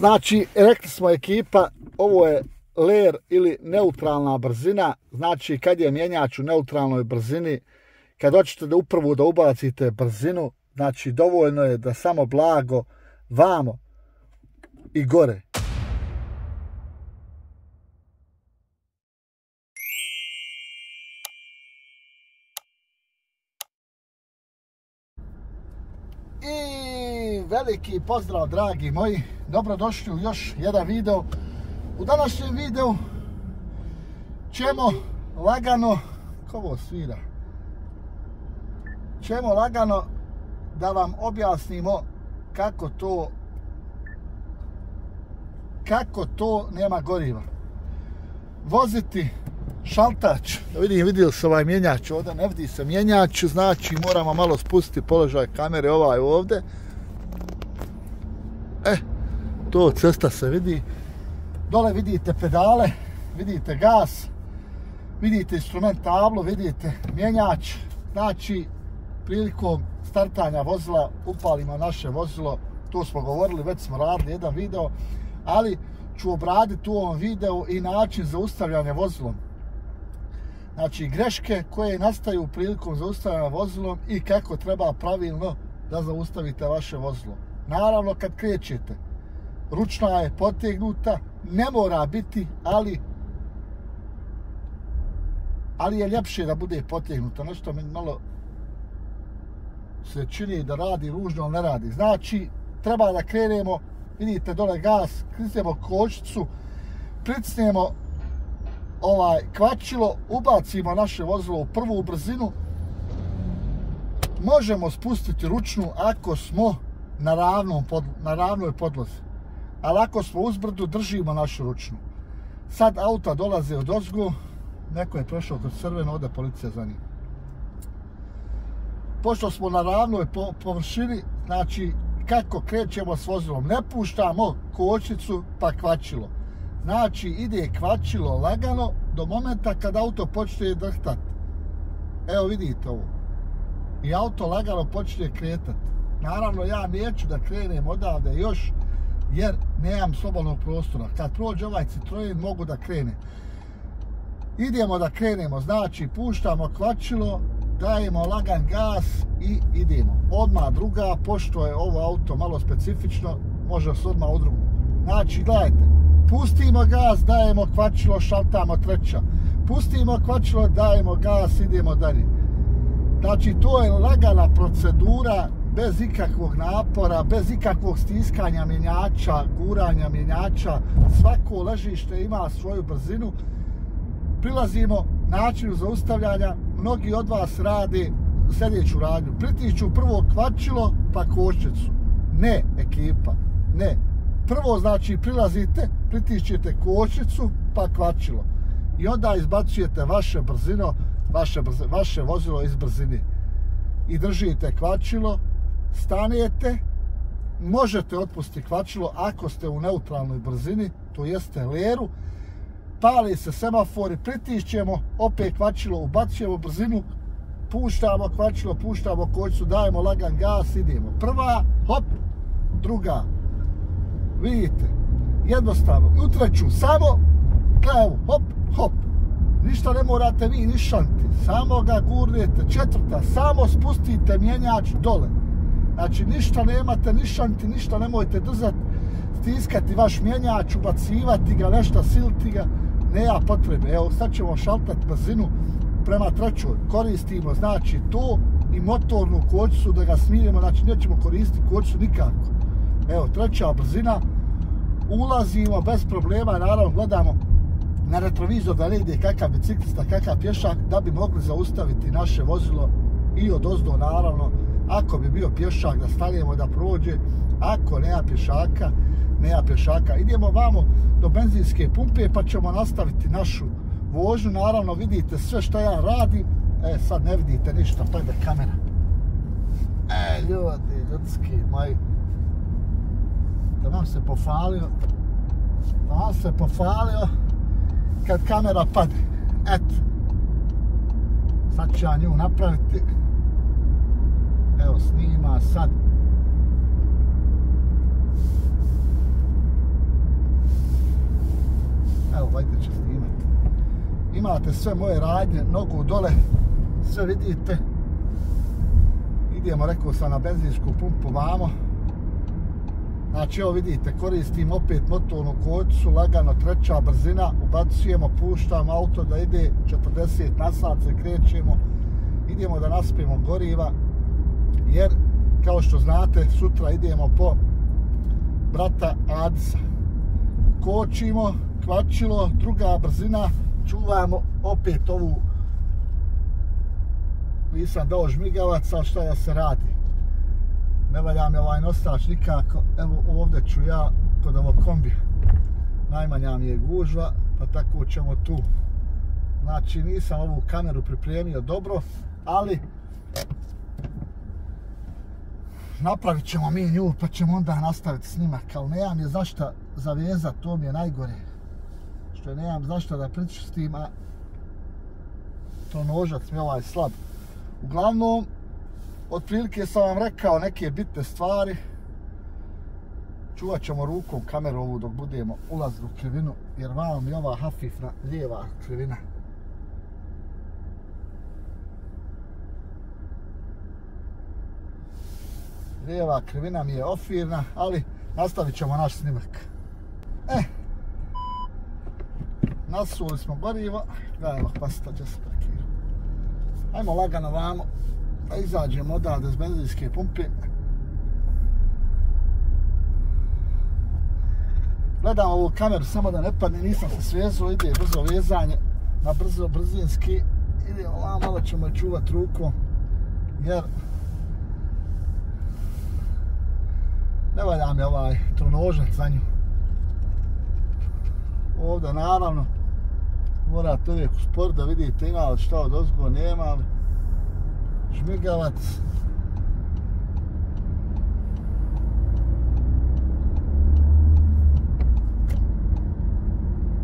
Znači, rekli smo ekipa, ovo je ler ili neutralna brzina. Znači, kad je mjenjač u neutralnoj brzini, kad hoćete da upravo da ubacite brzinu, znači, dovoljno je da samo blago vamo i gore. I veliki pozdrav dragi moji, dobrodošli u još jedan video. U današnjem videu ćemo lagano, ko ovo svira, ćemo lagano da vam objasnimo kako to kako to nema goriva. Voziti šaltač, da vidim, vidio se ovaj mjenjač ovdje, ne vidi se mjenjač, znači moramo malo spustiti položaj kamere ovaj ovdje. To cesta se vidi. Dole vidite pedale, vidite gas, vidite instrument tablo, vidite mjenjač. Znači, prilikom startanja vozila upalimo naše vozilo, to smo govorili, već smo radili jedan video, ali ću obraditi u ovom videu i način zaustavljanja vozilom. Znači, greške koje nastaju prilikom zaustavljanja vozilom i kako treba pravilno da zaustavite vaše vozilo. Naravno, kad krećete, ručna je potegnuta, ne mora biti, ali ali je ljepše da bude potegnuta. Nešto mi malo se čini da radi ružno, ali ne radi. Znači, treba da krenemo, vidite dole gas, krisnemo kočicu, pricnemo ovaj kvačilo, ubacimo naše vozilo u prvu brzinu, možemo spustiti ručnu ako smo na, ravnom pod, na ravnoj podlozi. Ali ako smo uzbrdu, držimo našu ručnu. Sad auta dolaze od ozgu, neko je prošao kroz crveno, ode policija za njim. Pošto smo na ravnoj po, površini, znači kako krećemo s vozilom, ne puštamo kočnicu pa kvačilo. Znači ide kvačilo lagano do momenta kad auto počne drhtat. Evo vidite ovo. I auto lagano počne kretat. Naravno ja neću da krenem odavde još jer nemam slobodnog prostora. Kad prođe ovaj Citroen mogu da krene. Idemo da krenemo, znači puštamo kvačilo, dajemo lagan gas i idemo. Odmah druga, pošto je ovo auto malo specifično, može se odmah u drugu. Znači, gledajte, pustimo gas, dajemo kvačilo, šaltamo treća. Pustimo kvačilo, dajemo gas, idemo dalje. Znači, to je lagana procedura, bez ikakvog napora, bez ikakvog stiskanja mjenjača, guranja mjenjača. Svako ležište ima svoju brzinu. Prilazimo načinu zaustavljanja. Mnogi od vas rade sljedeću radnju. Pritiću prvo kvačilo, pa koščicu. Ne, ekipa, ne prvo znači prilazite, pritišćete kočnicu, pa kvačilo. I onda izbacujete vaše brzino, vaše, brze, vaše vozilo iz brzine. I držite kvačilo, stanijete, možete otpustiti kvačilo ako ste u neutralnoj brzini, to jeste leru, pali se semafori, pritišćemo, opet kvačilo, ubacujemo brzinu, puštamo kvačilo, puštamo kočicu, dajemo lagan gas, idemo. Prva, hop, druga, vidite, jednostavno, u treću, samo, kao, hop, hop, ništa ne morate vi nišanti, samo ga gurnete, četvrta, samo spustite mjenjač dole, znači ništa nemate, ni šanti, ništa nemojte drzat, stiskati vaš mjenjač, ubacivati ga, nešto siliti ga, nema potrebe, evo sad ćemo šaltati brzinu prema trećoj, koristimo znači to i motornu kočicu da ga smirimo, znači nećemo koristiti kočicu nikako. Evo, treća brzina, ulazimo bez problema, naravno gledamo na retrovizor da ne ide kakav biciklista, kakav pješak, da bi mogli zaustaviti naše vozilo i od ozdo, naravno, ako bi bio pješak, da stanemo da prođe, ako nema pješaka, nema pješaka. Idemo vamo do benzinske pumpe pa ćemo nastaviti našu vožnju. Naravno, vidite sve što ja radim. E, sad ne vidite ništa, pa to je kamera. E, ljudi, ljudski, moji da vam se pofalio da vam se pofalio kad kamera pade eto sad ću ja nju napraviti evo snima sad. Evo vajte će snimati imate sve moje radnje nogu dole sve vidite. Idemo rekao sam na benzinsku pumpu vamo. Znači evo vidite koristim opet motornu kocu lagano treća brzina ubacujemo puštam auto da ide 40 na sat se krećemo idemo da naspijemo goriva jer, kao što znate, sutra idemo po brata Adisa. Kočimo, kvačilo, druga brzina, čuvamo opet ovu nisam dao žmigavac, ali šta ja se radi? Ne valja mi ovaj nosač nikako. Evo ovdje ću ja kod ovog kombija. Najmanja mi je gužva, pa tako ćemo tu. Znači nisam ovu kameru pripremio dobro, ali napravit ćemo mi nju pa ćemo onda nastaviti snimak. Ali nemam je zašta zavezat, to mi je najgore. Što je nemam zašta da pričustim, a to nožac mi ovaj slab. Uglavnom, otprilike sam vam rekao neke bitne stvari. Čuvat ćemo rukom kameru ovu dok budemo ulazili u krivinu, jer vam je ova hafifna lijeva krivina. Lijeva krivina mi je ofirna, ali nastavit ćemo naš snimak. E, nasuli smo gorivo, gledajmo, pa se to će se prekirati. Ajmo lagano vamo, da izađemo odavde iz benzinske pumpe. Gledam ovu kameru samo da ne padne, nisam se svezao, ide brzo vezanje na brzo brzinski. Ide ova, malo ćemo čuvat rukom, jer ne valja mi ovaj tronožac za nju. Ovdje naravno morate uvijek u sport da vidite ima li šta od ozgo, nema ali žmigavac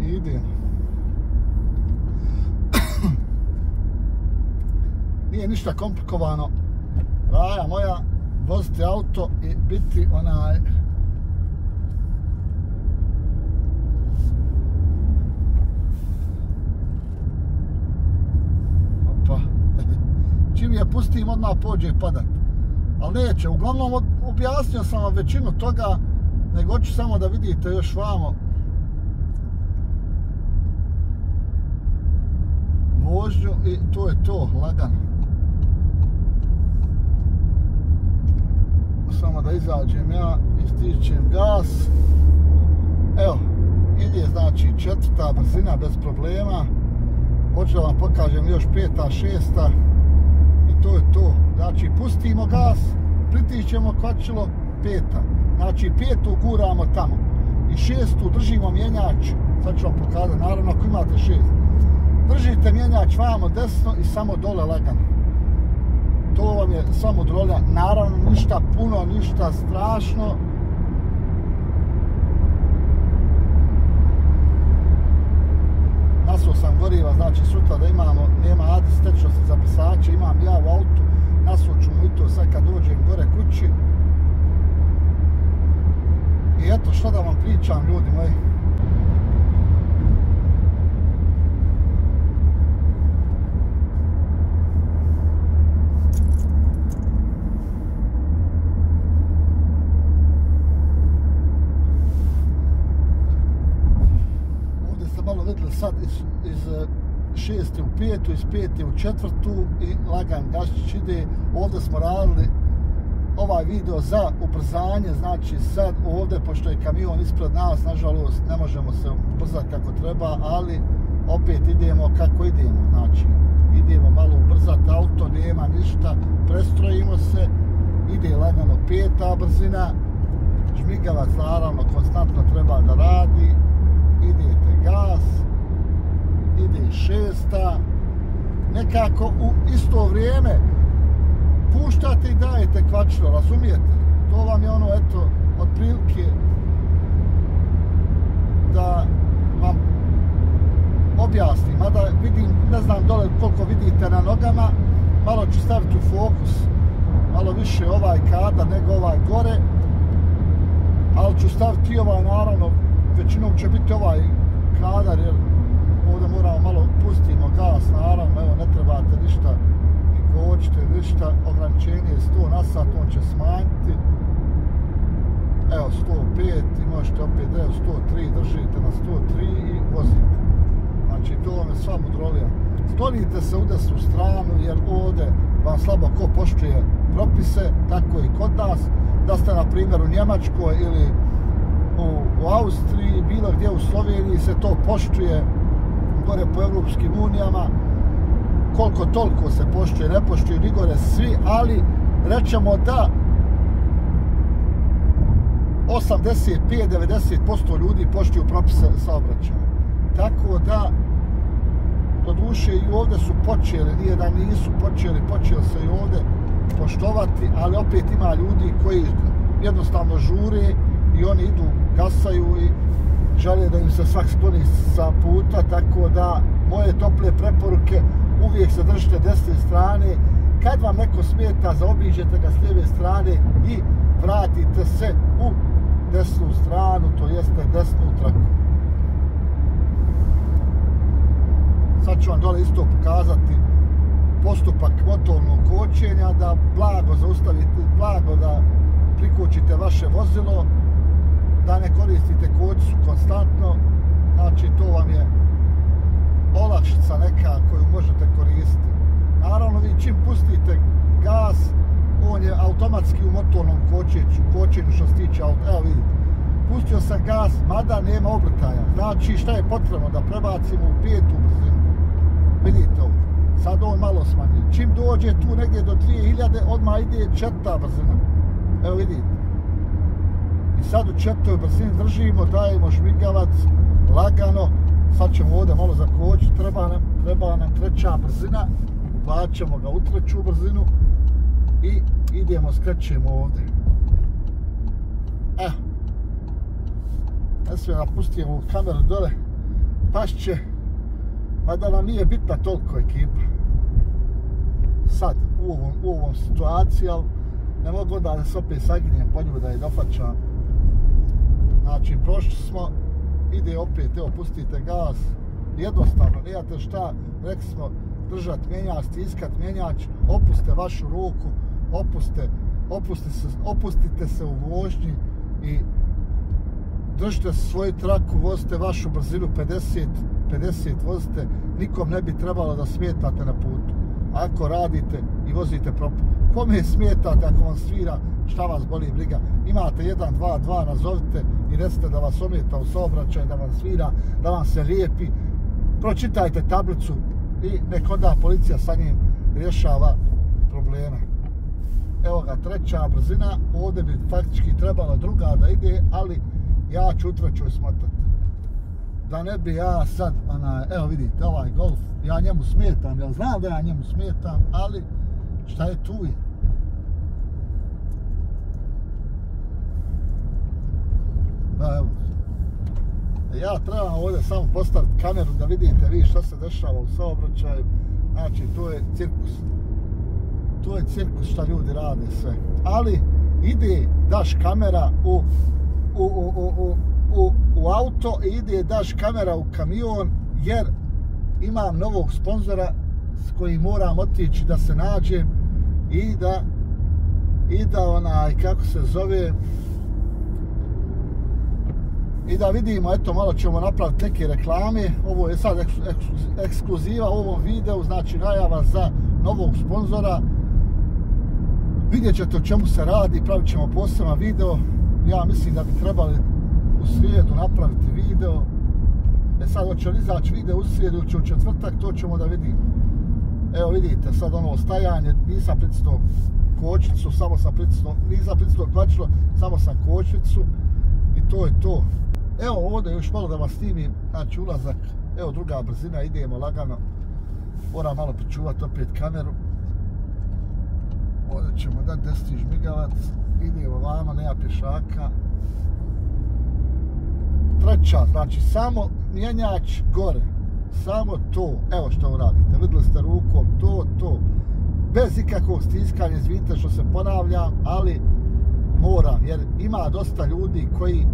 ide. nije ništa komplikovano raja moja voziti auto i biti onaj čim je pustim odmah pođe padat. Ali neće, uglavnom objasnio sam vam većinu toga, nego ću samo da vidite još vamo vožnju i to je to, lagano. Samo da izađem ja i stičem gas. Evo, ide znači četvrta brzina bez problema. Hoću da vam pokažem još peta, šesta i to je to. Znači, pustimo gas, pritišćemo kvačilo, peta. Znači, petu guramo tamo. I šestu držimo mjenjač. Sad ću vam pokazati, naravno, ako imate šest. Držite mjenjač vamo desno i samo dole lagano. To vam je samo drolja. Naravno, ništa puno, ništa strašno. Naso sam goriva, znači sutra da imamo, nema adis tečnosti za pisače, imam ja u autu, naso ću mu i to sad kad dođem gore kući. I eto, što da vam pričam, ljudi moji. sad iz, iz eh, šeste u iz pete u četvrtu i lagan gašić ide. Ovdje smo radili ovaj video za ubrzanje, znači sad ovdje, pošto je kamion ispred nas, nažalost ne možemo se ubrzati kako treba, ali opet idemo kako idemo, znači idemo malo ubrzati auto, nema ništa, prestrojimo se, ide lagano peta brzina, žmigavac naravno konstantno treba da radi, idete gas, ide šesta, nekako u isto vrijeme puštate i dajete kvačilo, razumijete? To vam je ono, eto, otprilike da vam objasnim, mada vidim, ne znam dole koliko vidite na nogama, malo ću staviti u fokus, malo više ovaj kada nego ovaj gore, ali ću staviti ovaj, naravno, većinom će biti ovaj kadar, jer ovdje moramo malo pustimo gas, naravno, evo, ne trebate ništa ni kočite, ništa, ograničenje je 100 na sat, on će smanjiti. Evo, 105 i možete opet, evo, 103, držite na 103 i vozite. Znači, to vam je sva mudrolija. Sklonite se u desnu stranu, jer ovdje vam slabo ko poštuje propise, tako i kod nas. Da ste, na primjer, u Njemačkoj ili u, u Austriji, bilo gdje u Sloveniji se to poštuje gore po Evropskim unijama, koliko toliko se poštuje, ne poštuje ni gore svi, ali rećemo da 85-90% ljudi poštuju propise saobraćaja. Tako da, do duše i ovdje su počeli, nije da nisu počeli, počeli se i ovdje poštovati, ali opet ima ljudi koji jednostavno žure i oni idu, gasaju i žele da im se svak skloni sa puta, tako da moje tople preporuke uvijek se držite desne strane. Kad vam neko smeta, zaobiđete ga s lijeve strane i vratite se u desnu stranu, to jeste desnu traku. Sad ću vam dole isto pokazati postupak motornog kočenja, da blago zaustavite, blago da prikočite vaše vozilo, da ne koristite kočicu konstantno, znači to vam je olakšica neka koju možete koristiti. Naravno, vi čim pustite gas, on je automatski u motornom kočeću, kočenju što se tiče auto. Evo vidite, pustio sam gas, mada nema obrtaja. Znači šta je potrebno da prebacimo u pijetu brzinu. Vidite ovo, sad on malo smanji. Čim dođe tu negdje do 2000, odmah ide četvrta brzina. Evo vidite. I sad u četvrtoj brzini držimo, dajemo šmigavac, lagano. Sad ćemo ovdje malo zakočiti, treba nam, treba nam treća brzina. Plaćamo ga u treću brzinu i idemo, skrećemo ovdje. Eh, ne sve napustimo kameru dole, pašće, mada nam nije bitna toliko ekipa. Sad, u ovom, u ovom situaciji, ali ne mogu da se opet saginjem po nju da je dofačam. Znači, prošli smo, ide opet, evo, pustite gas, jednostavno, nijate šta, rekli smo, držat mjenjač, stiskat mjenjač, opuste vašu ruku, opuste, opuste se, opustite se u vožnji i držite svoju traku, vozite vašu brzinu 50, 50 vozite, nikom ne bi trebalo da smetate na putu. Ako radite i vozite prop... Kome smetate ako vam svira, šta vas boli briga? Imate 1, 2, 2, nazovite i recite da vas ometa u saobraćaj, da vam svira, da vam se lijepi. Pročitajte tablicu i nek onda policija sa njim rješava probleme. Evo ga, treća brzina, ovdje bi faktički trebala druga da ide, ali ja ću utreću smotati. Da ne bi ja sad, ona, evo vidite, ovaj golf, ja njemu smetam, ja znam da ja njemu smetam, ali šta je tu je? Da, evo. Ja trebam ovdje samo postaviti kameru da vidite vi šta se dešava u saobraćaju. Znači, to je cirkus. To je cirkus šta ljudi rade sve. Ali, ide daš kamera u u, u, u, u, u auto i ide daš kamera u kamion jer imam novog sponzora s kojim moram otići da se nađem i da i da onaj kako se zove i da vidimo eto malo ćemo napraviti neke reklame ovo je sad eks, eks, ekskluziva u ovom videu znači najava za novog sponzora vidjet ćete o čemu se radi pravit ćemo poseban video ja mislim da bi trebali u srijedu napraviti video. E sad hoće li izaći video u srijedu ili u četvrtak, to ćemo da vidimo. Evo vidite, sad ono stajanje, nisam pricnuo kočicu, samo sam pricnuo, nisam pricnuo kvačilo, samo sam kočicu i to je to. Evo ovdje još malo da vas snimim, znači ulazak, evo druga brzina, idemo lagano. Moram malo pričuvati opet kameru. Ovdje ćemo dati desni žmigavac idemo vama, nema pješaka. Treća, znači samo mjenjač gore. Samo to, evo što radite, Vidjeli ste rukom, to, to. Bez ikakvog stiskanja, izvinite što se ponavljam, ali moram, jer ima dosta ljudi koji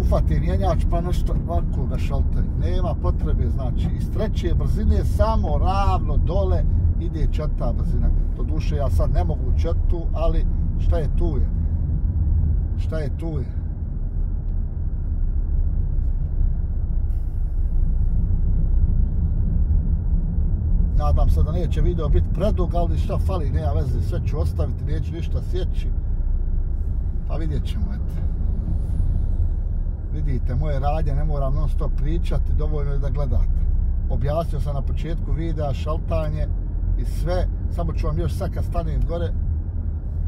ufati mjenjač pa nešto ovako ga šalte. Nema potrebe, znači, iz treće brzine samo ravno dole ide četa brzina. To duše ja sad ne mogu četu, ali šta je tu je? Šta je tu je? Nadam se da neće video biti predug, ali šta fali, nema veze, sve ću ostaviti, neću ništa sjeći. Pa vidjet ćemo, vidite moje radnje, ne moram non stop pričati, dovoljno je da gledate. Objasnio sam na početku videa šaltanje i sve, samo ću vam još sad kad stanem gore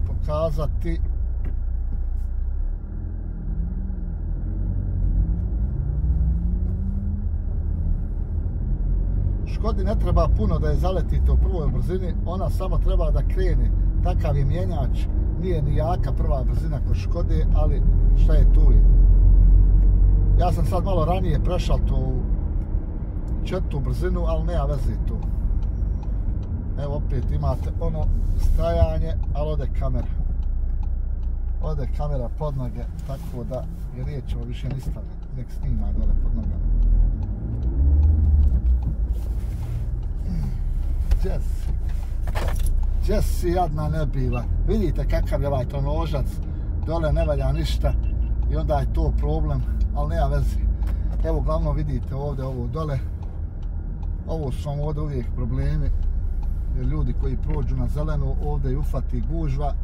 pokazati Škodi ne treba puno da je zaletite u prvoj brzini, ona samo treba da krene. Takav je mjenjač, nije ni jaka prva brzina kod Škode, ali šta je tu je. Ja sam sad malo ranije prešao tu četvrtu brzinu, ali nema veze tu. Evo opet imate ono stajanje, ali ode kamera. Ode kamera pod noge, tako da je riječ više ne staviti. Nek snima dole pod nogama. Jesse. Jesse jadna ne bila. Vidite kakav je ovaj tronožac. Dole ne valja ništa. I onda je to problem ali nema veze. Evo, glavno vidite ovdje ovo dole. Ovo su vam ovdje uvijek problemi. Jer ljudi koji prođu na zelenu, ovdje i ufati gužva.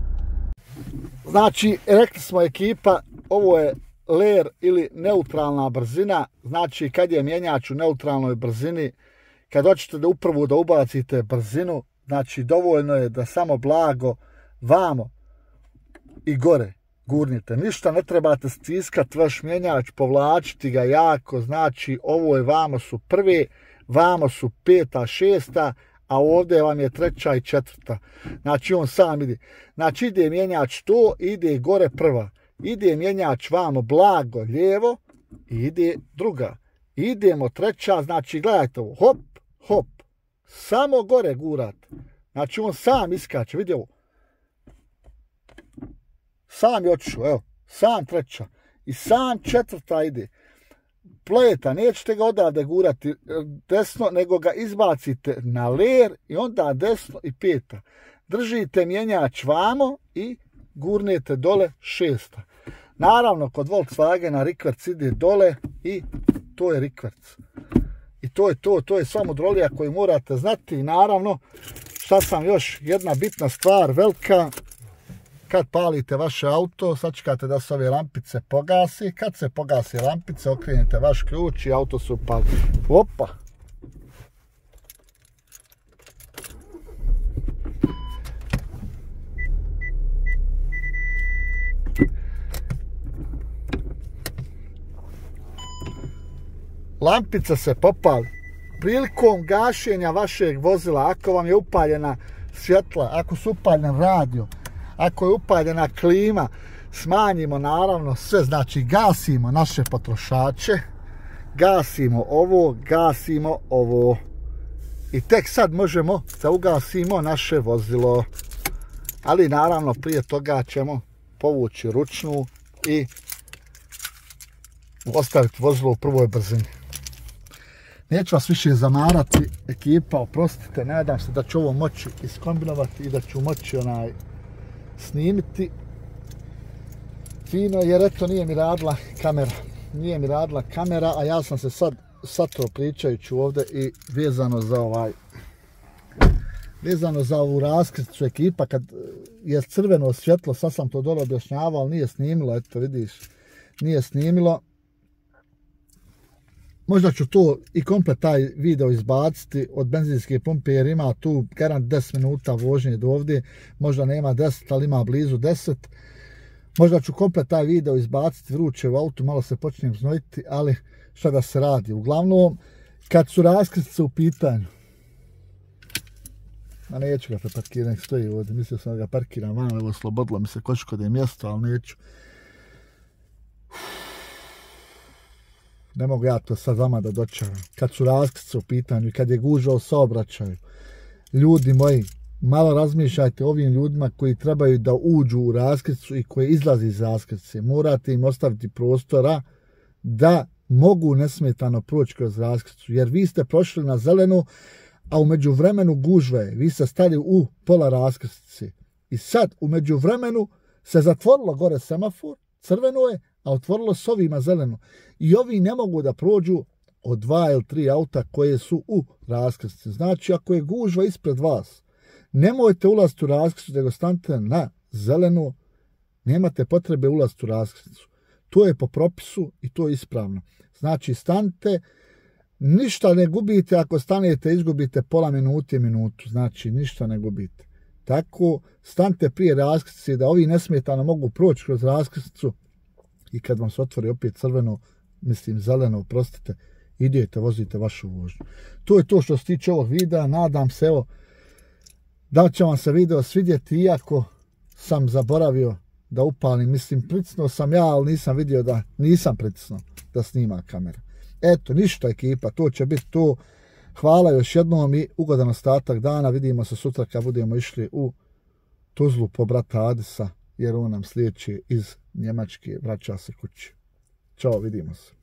Znači, rekli smo ekipa, ovo je ler ili neutralna brzina. Znači, kad je mjenjač u neutralnoj brzini, kad hoćete da upravo da ubacite brzinu, znači, dovoljno je da samo blago vamo i gore gurnite. Ništa ne trebate stiskati vaš mjenjač, povlačiti ga jako, znači ovo je vamo su prve, vamo su peta, šesta, a ovdje vam je treća i četvrta. Znači on sam ide. Znači ide mjenjač to, ide gore prva. Ide mjenjač vamo blago lijevo i ide druga. Idemo treća, znači gledajte ovo, hop, hop, samo gore gurat. Znači on sam iskače, vidi ovo sam je otišao, evo, sam treća i sam četvrta ide. Pleta, nećete ga odavde gurati e, desno, nego ga izbacite na ler i onda desno i peta. Držite mjenjač vamo i gurnete dole šesta. Naravno, kod Volkswagena rikverc ide dole i to je rikverc. I to je to, to je sva mudrolija koju morate znati. I naravno, šta sam još, jedna bitna stvar, velika, kad palite vaše auto, sačekate da se ove lampice pogasi. Kad se pogasi lampice, okrenete vaš ključ i auto se upali. Opa! Lampica se popali. Prilikom gašenja vašeg vozila, ako vam je upaljena svjetla, ako su upaljen radio, ako je upaljena klima, smanjimo naravno sve, znači gasimo naše potrošače, gasimo ovo, gasimo ovo. I tek sad možemo da ugasimo naše vozilo. Ali naravno prije toga ćemo povući ručnu i ostaviti vozilo u prvoj brzini. Neću vas više zamarati, ekipa, oprostite, nadam se da ću ovo moći iskombinovati i da ću moći onaj snimiti. Fino jer eto nije mi radila kamera. Nije mi radila kamera a ja sam se sad satro pričajući ovdje i vezano za ovaj vezano za ovu raskrcu ekipa kad e, je crveno svjetlo sad sam to dole objašnjavao ali nije snimilo eto vidiš. Nije snimilo. Možda ću to i komplet taj video izbaciti od benzinske pumpe jer ima tu garant 10 minuta vožnje do ovdje. Možda nema 10, ali ima blizu 10. Možda ću komplet taj video izbaciti vruće u autu, malo se počnem znojiti, ali šta da se radi. Uglavnom, kad su raskrstice u pitanju, a neću ga preparkirati, stoji ovdje, mislio sam da ga parkiram van, evo slobodilo mi se kočko da je mjesto, ali neću. Ne mogu ja to sad vama da dočaram. Kad su raskrce u pitanju i kad je gužva u saobraćaju, ljudi moji, malo razmišljajte ovim ljudima koji trebaju da uđu u raskrcu i koji izlazi iz raskrce. Morate im ostaviti prostora da mogu nesmetano proći kroz raskrcu. jer vi ste prošli na zelenu, a umeđu vremenu gužve, vi ste stali u pola raskrcice. I sad, umeđu vremenu, se zatvorilo gore semafor, crveno je, a otvorilo s ovima zeleno. I ovi ne mogu da prođu od dva ili tri auta koje su u raskrsnici. Znači, ako je gužva ispred vas, nemojte ulaziti u raskrsnicu, nego stanite na zelenu, nemate potrebe ulaziti u raskrsnicu. To je po propisu i to je ispravno. Znači, stanite, ništa ne gubite, ako stanete, izgubite pola minute i minutu. Znači, ništa ne gubite. Tako, stanite prije raskrsnice da ovi nesmetano mogu proći kroz raskrsnicu i kad vam se otvori opet crveno, mislim zeleno, oprostite, idete, vozite vašu vožnju. To je to što se tiče ovog videa, nadam se, evo, da će vam se video svidjeti, iako sam zaboravio da upalim, mislim, pricno sam ja, ali nisam vidio da nisam pricno da snima kamera. Eto, ništa ekipa, to će biti to. Hvala još jednom i ugodan ostatak dana. Vidimo se sutra kad budemo išli u Tuzlu po brata Adisa, jer on nam sliječi iz Njemačke, vraća se kući. Ćao, vidimo se.